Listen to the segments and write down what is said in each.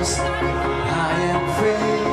lost, I am free.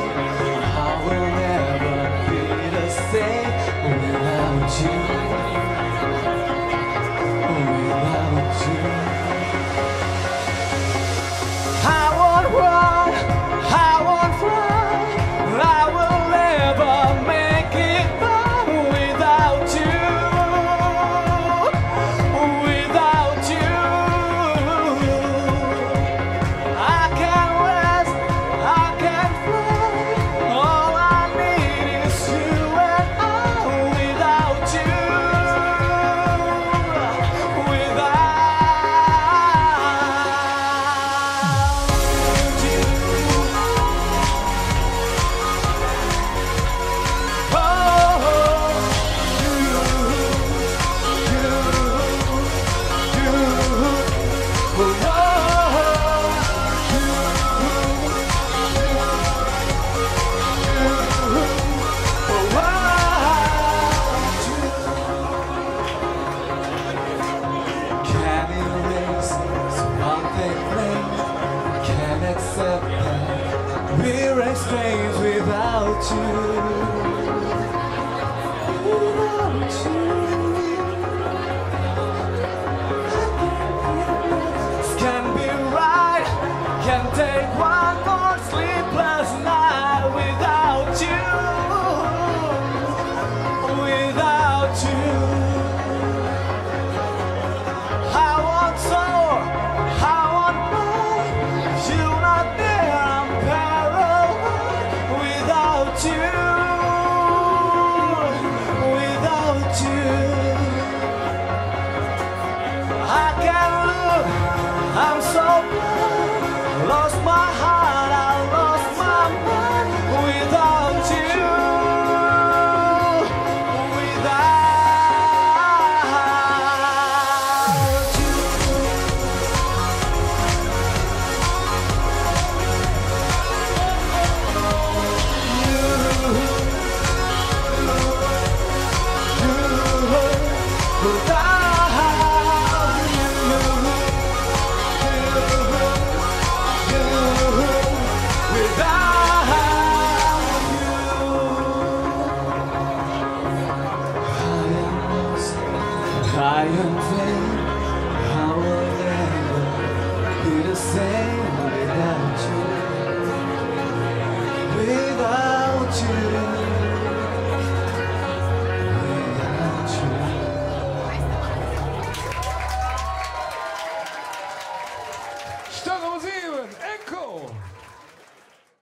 We're exchange without you. Lost my silence